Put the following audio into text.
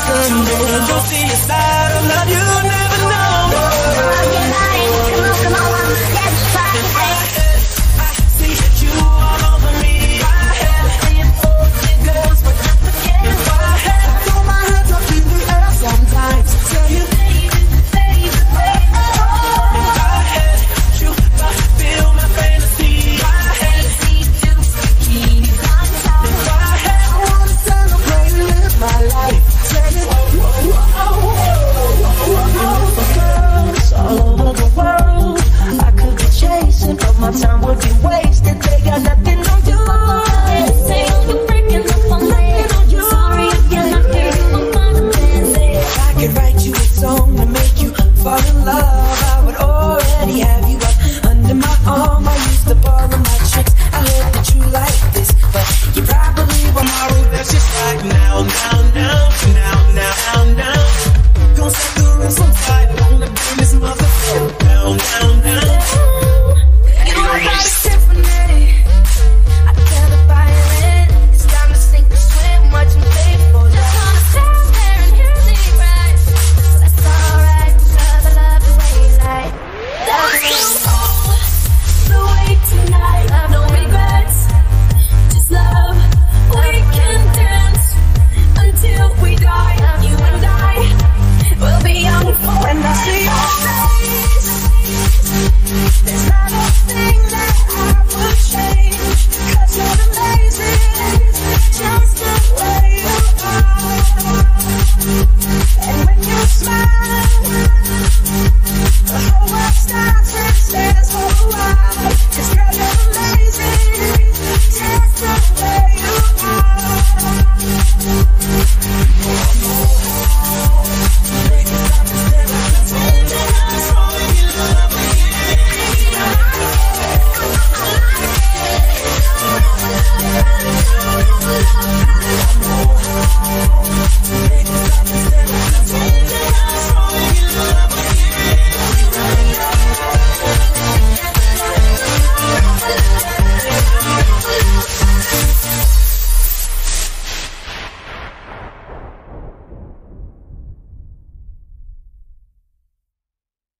standing. Don't see your side.